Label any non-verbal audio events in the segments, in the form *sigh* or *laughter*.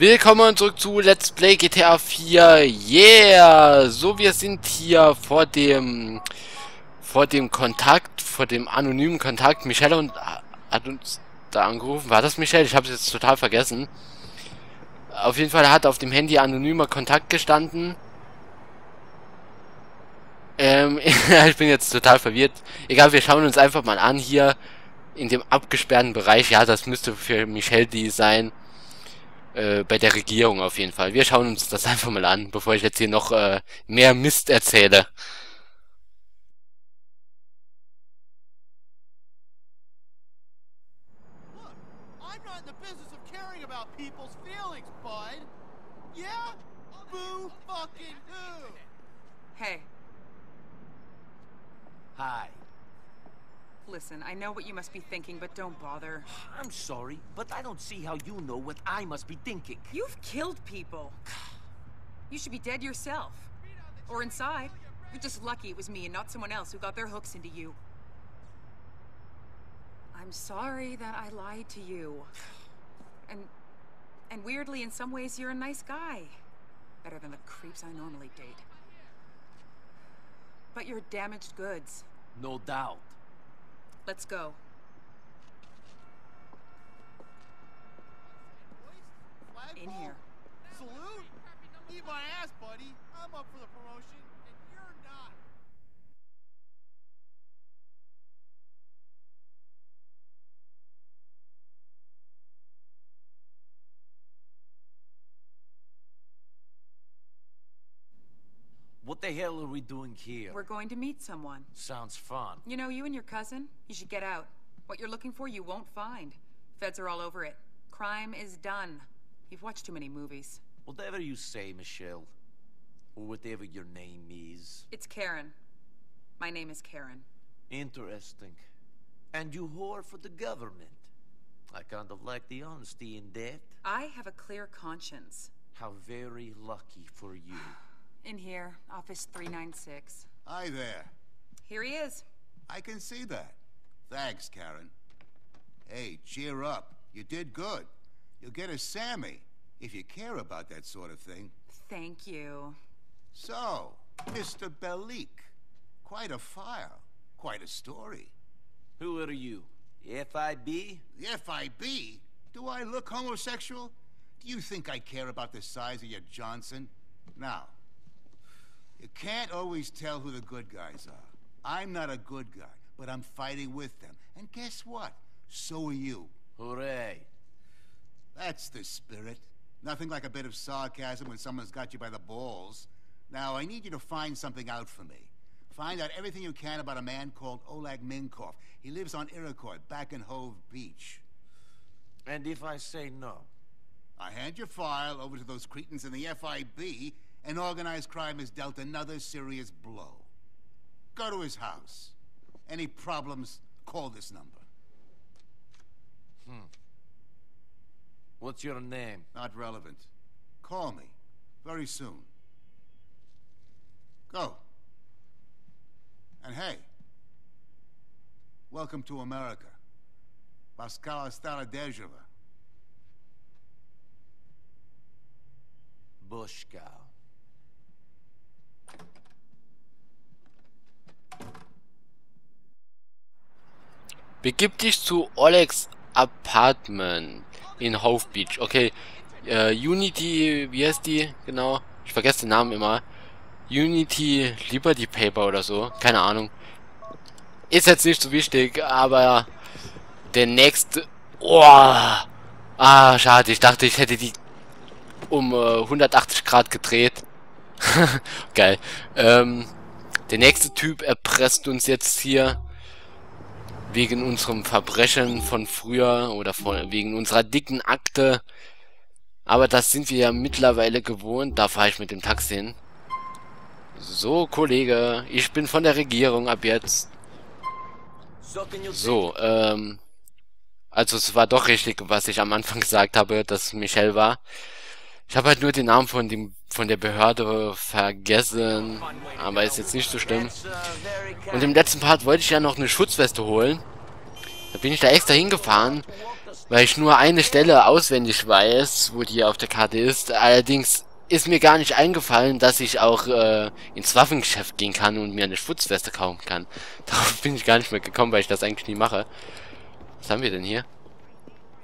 Willkommen zurück zu Let's Play GTA 4. Yeah! So, wir sind hier vor dem vor dem Kontakt, vor dem anonymen Kontakt. Michelle und, hat uns da angerufen. War das Michelle? Ich habe es jetzt total vergessen. Auf jeden Fall hat auf dem Handy anonymer Kontakt gestanden. Ähm, *laughs* ich bin jetzt total verwirrt. Egal, wir schauen uns einfach mal an hier in dem abgesperrten Bereich. Ja, das müsste für Michelle die sein. Äh, bei der Regierung auf jeden Fall. Wir schauen uns das *laughs* einfach mal an, bevor ich jetzt hier noch äh, mehr Mist erzähle. Hey. Hi. Listen, I know what you must be thinking, but don't bother. I'm sorry, but I don't see how you know what I must be thinking. You've killed people. You should be dead yourself. Or inside. You're just lucky it was me and not someone else who got their hooks into you. I'm sorry that I lied to you. And... And weirdly, in some ways, you're a nice guy. Better than the creeps I normally date. But you're damaged goods. No doubt. Let's go. In here. Salute? Eat my ass, buddy. I'm up for the promotion, and you're not. What the hell are we doing here? We're going to meet someone. Sounds fun. You know, you and your cousin, you should get out. What you're looking for, you won't find. Feds are all over it. Crime is done. You've watched too many movies. Whatever you say, Michelle. Or whatever your name is. It's Karen. My name is Karen. Interesting. And you whore for the government. I kind of like the honesty in that. I have a clear conscience. How very lucky for you. In here, office 396. Hi there. Here he is. I can see that. Thanks, Karen. Hey, cheer up. You did good. You'll get a Sammy, if you care about that sort of thing. Thank you. So, Mr. Belik. Quite a file. Quite a story. Who are you? FIB? The FIB? Do I look homosexual? Do you think I care about the size of your Johnson? Now, you can't always tell who the good guys are. I'm not a good guy, but I'm fighting with them. And guess what? So are you. Hooray. That's the spirit. Nothing like a bit of sarcasm when someone's got you by the balls. Now, I need you to find something out for me. Find out everything you can about a man called Oleg Minkov. He lives on Iroquois, back in Hove Beach. And if I say no? I hand your file over to those cretins in the FIB, and organized crime has dealt another serious blow. Go to his house. Any problems, call this number. Hmm. What's your name? Not relevant. Call me. Very soon. Go. And hey, welcome to America. Pascal Starodejeva. Bushkow. Begib dich zu Olegs Apartment in Hove Beach. Okay, äh, Unity, wie heißt die genau? Ich vergesse den Namen immer. Unity Liberty Paper oder so. Keine Ahnung. Ist jetzt nicht so wichtig, aber der nächste... Oh, ah, schade. Ich dachte, ich hätte die um äh, 180 Grad gedreht. *laughs* Geil. Ähm, der nächste Typ erpresst uns jetzt hier wegen unserem Verbrechen von früher oder von, wegen unserer dicken Akte. Aber das sind wir ja mittlerweile gewohnt. Da fahre ich mit dem Taxi hin. So, Kollege, ich bin von der Regierung ab jetzt. So, ähm... Also es war doch richtig, was ich am Anfang gesagt habe, dass Michelle war. Ich habe halt nur den Namen von dem von der Behörde vergessen, aber ist jetzt nicht so schlimm. Und im letzten Part wollte ich ja noch eine Schutzweste holen. Da bin ich da extra hingefahren, weil ich nur eine Stelle auswendig weiß, wo die auf der Karte ist. Allerdings ist mir gar nicht eingefallen, dass ich auch äh, ins Waffengeschäft gehen kann und mir eine Schutzweste kaufen kann. *laughs* Darauf bin ich gar nicht mehr gekommen, weil ich das eigentlich nie mache. Was haben wir denn hier?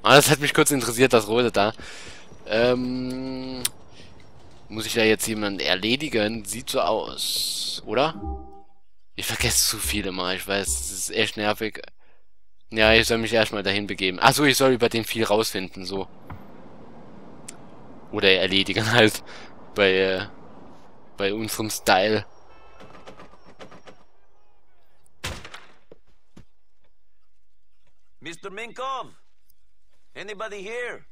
Ah, das hat mich kurz interessiert, das Rote da. Ähm, muss ich da jetzt jemanden erledigen? Sieht so aus, oder? Ich vergesse zu viel immer, ich weiß, das ist echt nervig. Ja, ich soll mich erstmal dahin begeben. Achso, ich soll über den viel rausfinden, so. Oder erledigen *laughs* halt. Bei, äh, bei unserem Style. Mr. Minkov? Anybody here?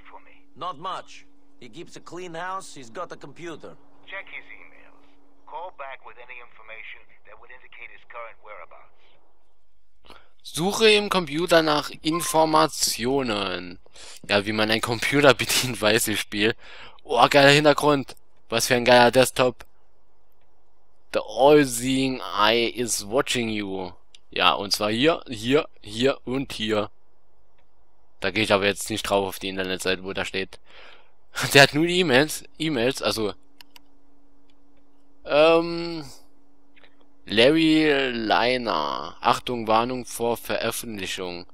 Got for me? Not much. He keeps a clean house, he's got a computer. Check his emails. Call back with any information that would indicate his current whereabouts. Suche im Computer nach Informationen. Ja, wie man einen Computer *laughs* bedient, weiß ich Spiel. Oh, geiler Hintergrund. Was für ein geiler Desktop. The all-seeing eye is watching you. Ja, und zwar hier, hier, hier und hier. Da gehe ich aber jetzt nicht drauf auf die Internetseite, wo da steht. *laughs* Der hat nur E-Mails, E-Mails, also ähm Larry Liner. Achtung, Warnung vor Veröffentlichung.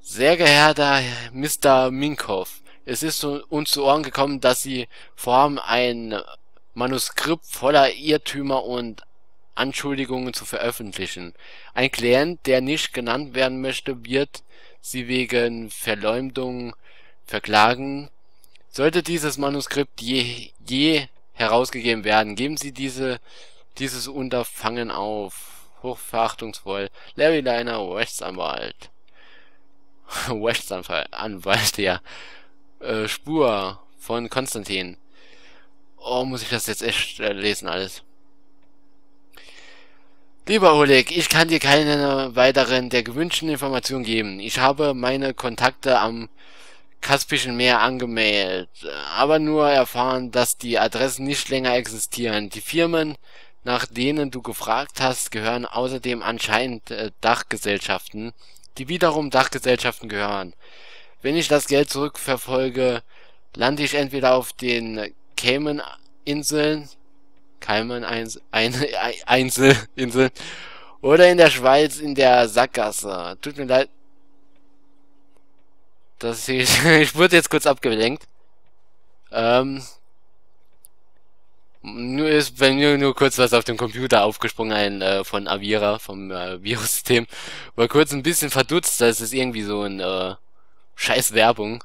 Sehr geehrter Mr. Minkoff, es ist uns zu Ohren gekommen, dass Sie vorhaben, ein Manuskript voller Irrtümer und Anschuldigungen zu veröffentlichen. Ein Klient, der nicht genannt werden möchte, wird Sie wegen Verleumdung verklagen. Sollte dieses Manuskript je, je herausgegeben werden, geben Sie diese dieses Unterfangen auf. Hochverachtungsvoll. Larry Liner, Rechtsanwalt. *laughs* Rechtsanwalt, Anwalt, ja. Äh, Spur von Konstantin. Oh, muss ich das jetzt echt äh, lesen alles? Lieber Oleg, ich kann dir keine weiteren der gewünschten Informationen geben. Ich habe meine Kontakte am Kaspischen Meer angemeldet, aber nur erfahren, dass die Adressen nicht länger existieren. Die Firmen, nach denen du gefragt hast, gehören außerdem anscheinend äh, Dachgesellschaften, die wiederum Dachgesellschaften gehören. Wenn ich das Geld zurückverfolge, lande ich entweder auf den Cayman-Inseln, Cayman-Einzelinseln, oder in der Schweiz in der Sackgasse. Tut mir leid. Das ich, *laughs* ich wurde jetzt kurz abgelenkt. Ähm, nur ist bei mir nur kurz was auf dem Computer aufgesprungen, ein äh, von Avira, vom äh, Virussystem. War kurz ein bisschen verdutzt, das ist irgendwie so ein äh, scheiß Werbung.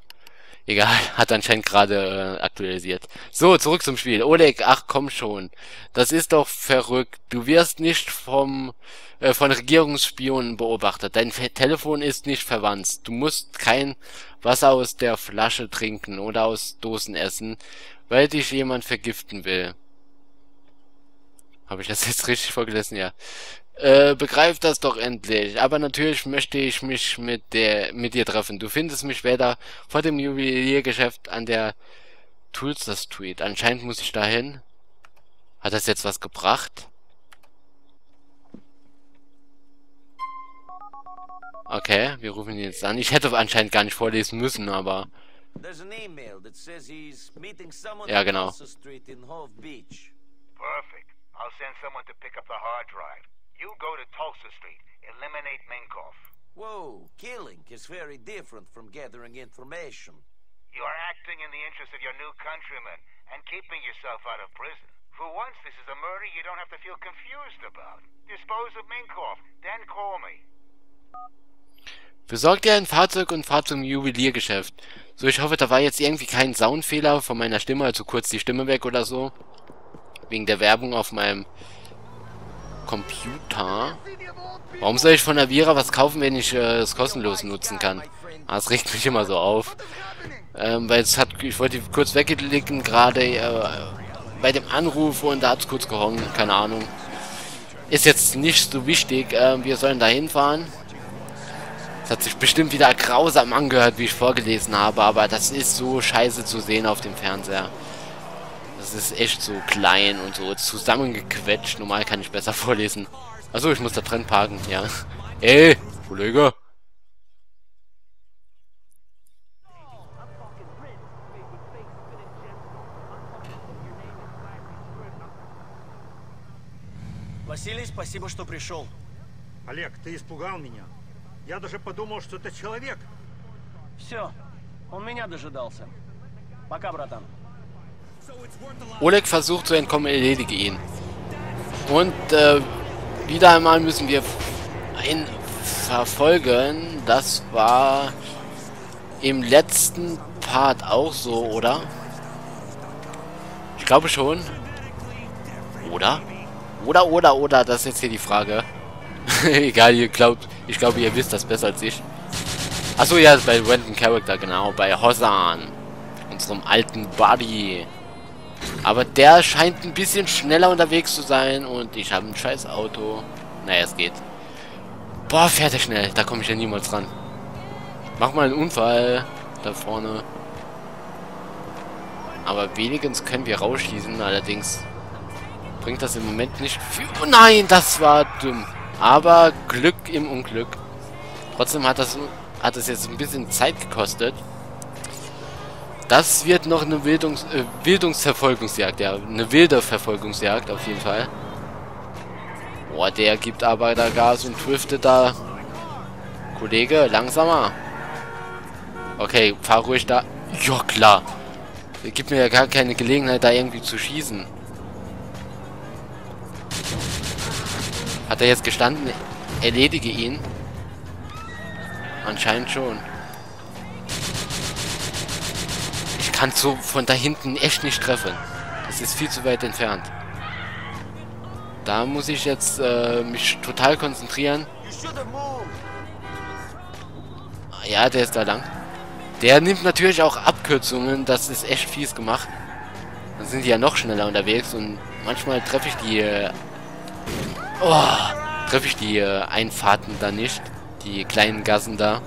Egal, *laughs* hat anscheinend gerade äh, aktualisiert. So, zurück zum Spiel. Oleg, ach komm schon. Das ist doch verrückt. Du wirst nicht vom äh, von Regierungsspionen beobachtet. Dein Telefon ist nicht verwandt. Du musst kein Wasser aus der Flasche trinken oder aus Dosen essen, weil dich jemand vergiften will. Habe ich das jetzt richtig vorgelesen? Ja. Äh, begreif das doch endlich. Aber natürlich möchte ich mich mit der mit dir treffen. Du findest mich später vor dem Juweliergeschäft an der Tulsa Street. Anscheinend muss ich dahin. Hat das jetzt was gebracht? Okay, wir rufen ihn jetzt an. Ich hätte anscheinend gar nicht vorlesen müssen, aber... Ja, genau. Perfect. I'll send someone to pick up the hard drive. You go to Tulsa Street. Eliminate Minkoff. Whoa, killing is very different from gathering information. You are acting in the interest of your new countrymen and keeping yourself out of prison. For once, this is a murder you don't have to feel confused about. Dispose of Minkoff, then call me. Besorgt ihr ein Fahrzeug und fahrt zum Juweliergeschäft. So, ich hoffe, da war jetzt irgendwie kein Soundfehler von meiner Stimme, also kurz die Stimme weg oder so. Wegen der Werbung auf meinem Computer. Warum soll ich von Avira was kaufen, wenn ich äh, es kostenlos nutzen kann? Ah, das regt mich immer so auf. Ähm, weil es hat, ich wollte kurz weggeklicken, gerade äh, bei dem Anruf und da hat es kurz gehongen, keine Ahnung. Ist jetzt nicht so wichtig, äh, wir sollen da hinfahren. Das hat sich bestimmt wieder grausam angehört, wie ich vorgelesen habe, aber das ist so scheiße zu sehen auf dem Fernseher. Das ist echt so klein und so zusammengequetscht. Normal kann ich besser vorlesen. *laughs* Achso, ich muss da drin parken, ja. Ey, Kollege. Василий, спасибо, что пришел. Олег, ты испугал меня. Я даже подумал, что это человек. Все, он меня дожидался. Пока, братан. Oleg versucht zu entkommen, erledige ihn. Und äh, wieder einmal müssen wir ein verfolgen. Das war im letzten Part auch so, oder? Ich glaube schon. Oder? Oder, oder, oder, das ist jetzt hier die Frage. *laughs* Egal, ihr glaubt, ich glaube, ihr wisst das besser als ich. Achso, ja, bei Random Character, genau, bei Hosan. Unserem alten Buddy. Aber der scheint ein bisschen schneller unterwegs zu sein und ich habe ein scheiß Auto. Naja, es geht. Boah, fährt er schnell. Da komme ich ja niemals ran. Mach mal einen Unfall. Da vorne. Aber wenigstens können wir rausschießen. Allerdings bringt das im Moment nicht viel. Oh nein, das war dumm. Aber Glück im Unglück. Trotzdem hat das hat es jetzt ein bisschen Zeit gekostet. Das wird noch eine Wildungs äh, Wildungsverfolgungsjagd, ja. Eine wilde Verfolgungsjagd auf jeden Fall. Boah, der gibt aber da Gas und driftet da. Kollege, langsamer. Okay, fahr ruhig da. Ja, klar. Gibt mir ja gar keine Gelegenheit, da irgendwie zu schießen. Hat er jetzt gestanden? Erledige ihn. Anscheinend schon. Ich kann so von da hinten echt nicht treffen. Das ist viel zu weit entfernt. Da muss ich jetzt äh, mich total konzentrieren. Ja, der ist da lang. Der nimmt natürlich auch Abkürzungen. Das ist echt fies gemacht. Dann sind die ja noch schneller unterwegs und manchmal treffe ich die... Äh, oh, treffe ich die äh, Einfahrten da nicht. Die kleinen Gassen da.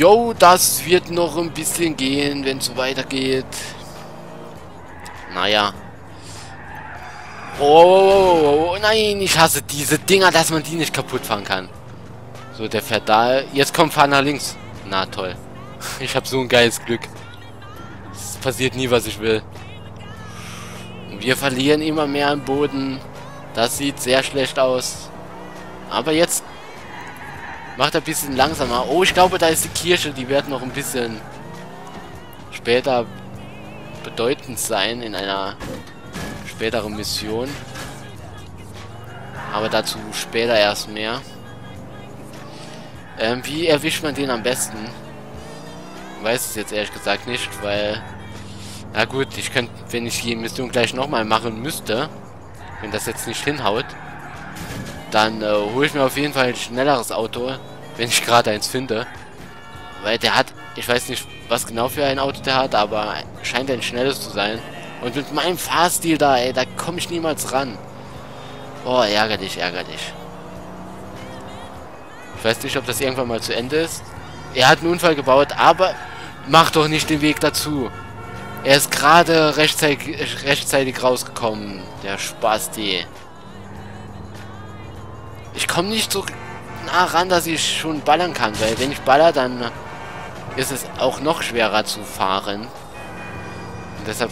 Jo, das wird noch ein bisschen gehen, wenn es so weitergeht. Naja. Oh, oh, oh, oh, nein, ich hasse diese Dinger, dass man die nicht kaputt fahren kann. So, der fährt da. Jetzt kommt, fahr nach links. Na, toll. *laughs* Ich habe so ein geiles Glück. Es passiert nie, was ich will. Wir verlieren immer mehr am Boden. Das sieht sehr schlecht aus. Aber jetzt macht ein bisschen langsamer. Oh, ich glaube, da ist die Kirche. Die wird noch ein bisschen später bedeutend sein in einer späteren Mission. Aber dazu später erst mehr. Ähm, wie erwischt man den am besten? Weiß es jetzt ehrlich gesagt nicht, weil... Na gut, ich könnte, wenn ich die Mission gleich nochmal machen müsste, wenn das jetzt nicht hinhaut, dann äh, hole ich mir auf jeden Fall ein schnelleres Auto, wenn ich gerade eins finde. Weil der hat, ich weiß nicht, was genau für ein Auto der hat, aber scheint ein schnelles zu sein. Und mit meinem Fahrstil da, ey, da komme ich niemals ran. Oh, ärgerlich, ärgerlich. Ich weiß nicht, ob das irgendwann mal zu Ende ist. Er hat einen Unfall gebaut, aber macht doch nicht den Weg dazu. Er ist gerade rechtzeitig, rechtzeitig rausgekommen. Der Spasti. Ich komme nicht so nah ran, dass ich schon ballern kann, weil wenn ich baller, dann ist es auch noch schwerer zu fahren. Und deshalb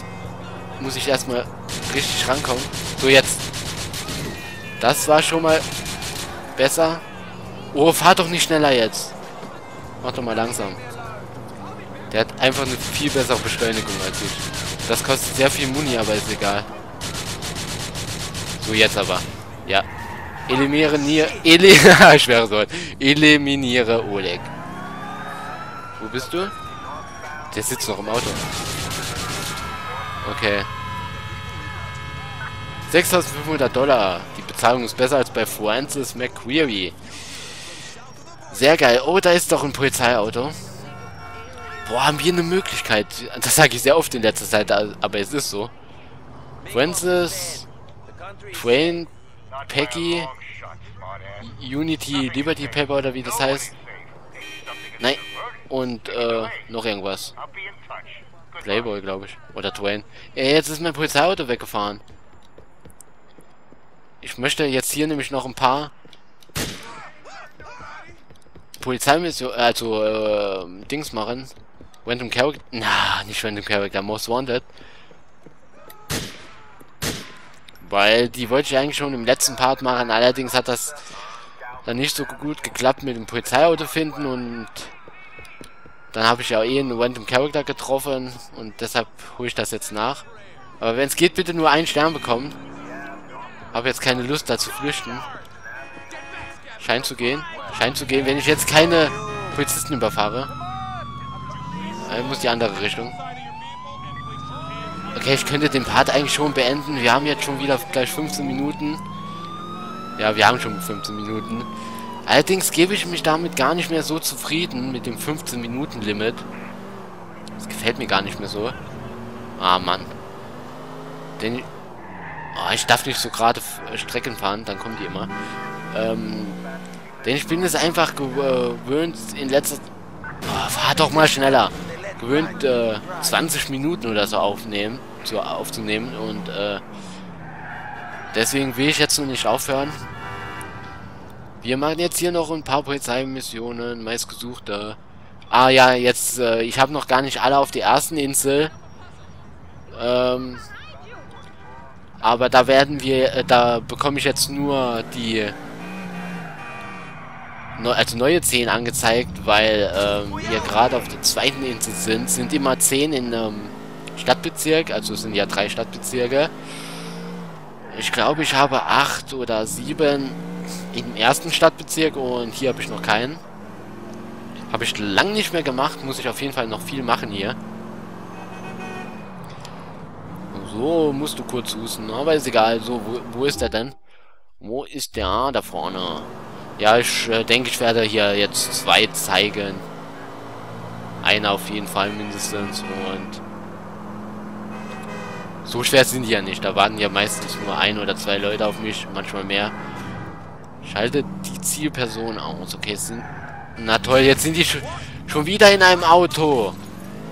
muss ich erstmal richtig rankommen. So, jetzt. Das war schon mal besser. Oh, fahr doch nicht schneller jetzt. Mach doch mal langsam. Der hat einfach eine viel bessere Beschleunigung als ich. Das kostet sehr viel Muni, aber ist egal. So, jetzt aber. Ja. Eliminiere... Ele *laughs* schwere Wort. Eliminiere Oleg. Wo bist du? Der sitzt noch im Auto. Okay. 6500 Dollar. Die Bezahlung ist besser als bei Francis McQuarrie. Sehr geil. Oh, da ist doch ein Polizeiauto. Boah, haben wir eine Möglichkeit. Das sage ich sehr oft in letzter Zeit, aber es ist so. Francis, Twain, Peggy, Unity Liberty Paper oder wie das heißt. Nein. Und, äh, noch irgendwas. Playboy, glaube ich. Oder Dwayne. Ja, jetzt ist mein Polizeiauto weggefahren. Ich möchte jetzt hier nämlich noch ein paar Polizeimission, also, äh, Dings machen. Random Character, na, nicht Random Character, Most Wanted. Weil die wollte ich eigentlich schon im letzten Part machen, allerdings hat das dann nicht so gut geklappt mit dem Polizeiauto finden und dann habe ich ja eh einen Random Character getroffen und deshalb hole ich das jetzt nach. Aber wenn es geht, bitte nur einen Stern bekommen. Habe jetzt keine Lust da zu flüchten. Scheint zu gehen. Scheint zu gehen. Wenn ich jetzt keine Polizisten überfahre, äh, muss die andere Richtung. Okay, ich könnte den Part eigentlich schon beenden. Wir haben jetzt schon wieder gleich 15 Minuten. Ja, wir haben schon 15 Minuten. Allerdings gebe ich mich damit gar nicht mehr so zufrieden mit dem 15-Minuten-Limit. Das gefällt mir gar nicht mehr so. Ah, Mann. Denn... Oh, ich darf nicht so gerade Strecken fahren, dann kommen die immer. Ähm, denn ich bin es einfach gewöhnt in letzter... Oh, fahr doch mal schneller. Gewöhnt, äh, 20 Minuten oder so aufnehmen, zu, aufzunehmen und, äh... Deswegen will ich jetzt noch nicht aufhören. Wir machen jetzt hier noch ein paar Polizeimissionen, meistgesuchte. Ah ja, jetzt, äh, ich habe noch gar nicht alle auf der ersten Insel. Ähm, aber da werden wir, äh, da bekomme ich jetzt nur die, ne, also neue 10 angezeigt, weil ähm, wir gerade auf der zweiten Insel sind. Sind immer 10 in einem Stadtbezirk, also es sind ja drei Stadtbezirke. Ich glaube, ich habe 8 oder 7 im ersten Stadtbezirk und hier habe ich noch keinen. Habe ich lang nicht mehr gemacht, muss ich auf jeden Fall noch viel machen hier. So, musst du kurz husten, aber ist egal. So, wo, wo ist der denn? Wo ist der? Da vorne. Ja, ich äh, denke, ich werde hier jetzt zwei zeigen. Einer auf jeden Fall mindestens und... So schwer sind die ja nicht. Da warten ja meistens nur ein oder zwei Leute auf mich, manchmal mehr. Schaltet die Zielperson aus. Okay, es sind... Na toll, jetzt sind die schon, schon wieder in einem Auto.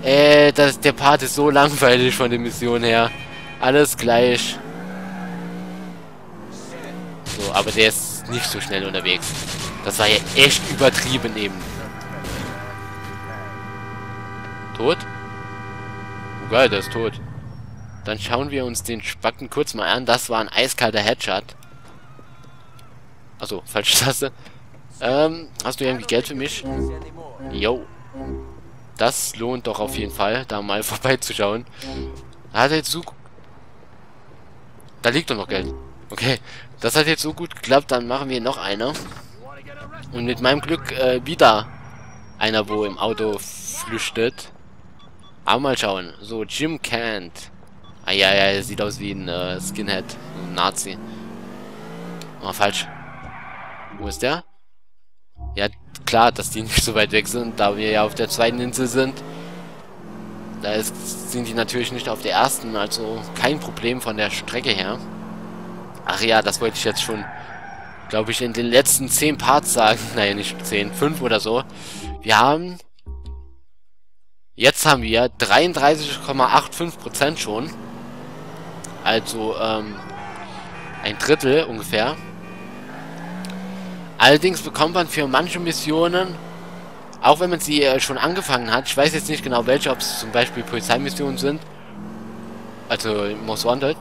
Äh, das, der Part ist so langweilig von der Mission her. Alles gleich. So, aber der ist nicht so schnell unterwegs. Das war ja echt übertrieben eben. Tot? Oh geil, der ist tot. Dann schauen wir uns den Spacken kurz mal an. Das war ein eiskalter Headshot. Achso, falsche Taste. Ähm, hast du irgendwie Geld für mich? Jo. Das lohnt doch auf jeden Fall, da mal *laughs* vorbeizuschauen. Da hat er jetzt so... Da liegt doch noch Geld. Okay, das hat jetzt so gut geklappt, dann machen wir noch eine. Und mit meinem Glück äh, wieder einer, wo im Auto flüchtet. Aber mal schauen. So, Jim Kant. Ah ja, ja, er sieht aus wie ein äh, Skinhead. Ein Nazi. Oh, falsch. Wo ist der? Ja, klar, dass die nicht so weit weg sind, da wir ja auf der zweiten Insel sind. Da ist, sind die natürlich nicht auf der ersten, also kein Problem von der Strecke her. Ach ja, das wollte ich jetzt schon, glaube ich, in den letzten 10 Parts sagen. *laughs* Naja, nicht 10, 5 oder so. Wir haben... Jetzt haben wir 33,85% schon. Also, ähm... Ein Drittel ungefähr. Allerdings bekommt man für manche Missionen, auch wenn man sie äh, schon angefangen hat, ich weiß jetzt nicht genau welche, ob es zum Beispiel Polizeimissionen sind, also Most Wanted,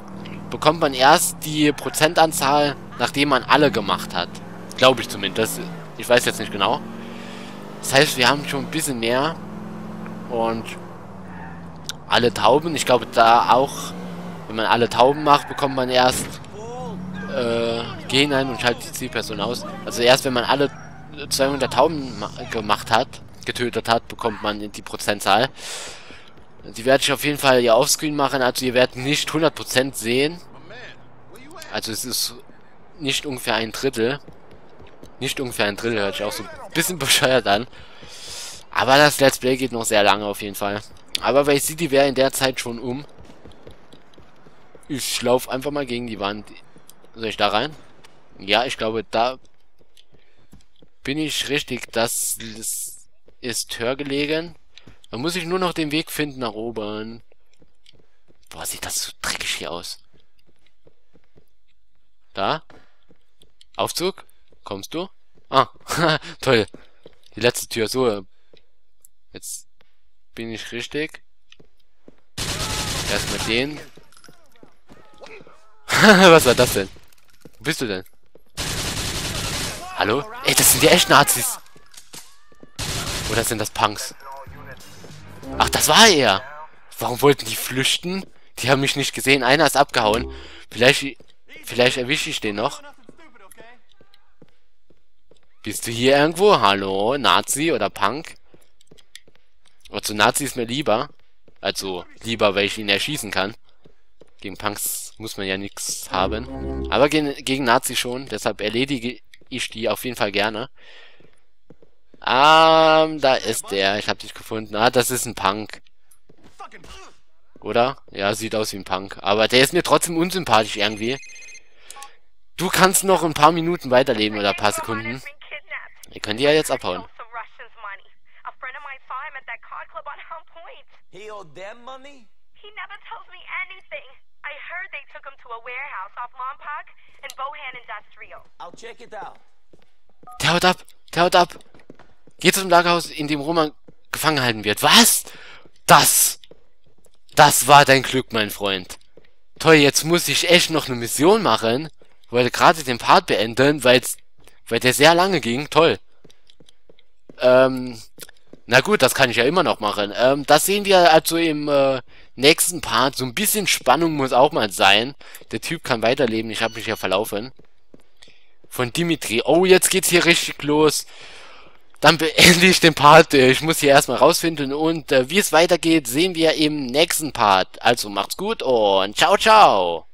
bekommt man erst die Prozentanzahl, nachdem man alle gemacht hat. Glaube ich zumindest. Ich weiß jetzt nicht genau. Das heißt, wir haben schon ein bisschen mehr. Und alle Tauben, ich glaube da auch, wenn man alle Tauben macht, bekommt man erst äh, geh hinein und schaltet die Zielperson aus. Also erst wenn man alle 200 Tauben gemacht hat, getötet hat, bekommt man die Prozentzahl. Die werde ich auf jeden Fall hier offscreen machen, also ihr werdet nicht 100% sehen. Also es ist nicht ungefähr ein Drittel. Nicht ungefähr ein Drittel, hört sich auch so ein bisschen *laughs* bescheuert an. Aber das Let's Play geht noch sehr lange auf jeden Fall. Aber weil ich sehe, die wäre in der Zeit schon um. Ich laufe einfach mal gegen die Wand. Soll ich da rein? Ja, ich glaube, da bin ich richtig. Das ist höher gelegen. Da muss ich nur noch den Weg finden nach oben. Boah, sieht das so dreckig hier aus. Da. Aufzug. Kommst du? Ah, *laughs* toll. Die letzte Tür. So. Jetzt bin ich richtig. Erstmal den. *laughs* Was war das denn? Wo bist du denn? Hallo? Ey, das sind ja echt Nazis. Oder sind das Punks? Ach, das war er. Warum wollten die flüchten? Die haben mich nicht gesehen. Einer ist abgehauen. Vielleicht, vielleicht erwische ich den noch. Bist du hier irgendwo? Hallo? Nazi oder Punk? Also Nazi ist mir lieber. Also lieber, weil ich ihn erschießen kann. Gegen Punks muss man ja nichts haben. Aber gegen, gegen Nazi schon. Deshalb erledige ich die auf jeden Fall gerne. Ähm, da ist der. Ich hab dich gefunden. Ah, das ist ein Punk. Oder? Ja, sieht aus wie ein Punk. Aber der ist mir trotzdem unsympathisch irgendwie. Du kannst noch ein paar Minuten weiterleben oder ein paar Sekunden. Ihr könnt ja jetzt abhauen. He owed them money? He never tells me anything. I heard they took him to a warehouse off Lompoc and Bohan Industrial. I'll check it out. Der haut ab! Der haut ab! Geht zum Lagerhaus, in dem Roman gefangen halten wird. Was? Das! Das war dein Glück, mein Freund. Toll, jetzt muss ich echt noch eine Mission machen. Wollte gerade den Part beenden, weil weil der sehr lange ging. Toll. Ähm, na gut, das kann ich ja immer noch machen. Ähm, das sehen wir also im äh, nächsten Part. So ein bisschen Spannung muss auch mal sein. Der Typ kann weiterleben. Ich habe mich ja verlaufen. Von Dimitri. Oh, jetzt geht's hier richtig los. Dann beende ich den Part. Ich muss hier erstmal rausfinden. Und äh, wie es weitergeht, sehen wir im nächsten Part. Also macht's gut und ciao, ciao.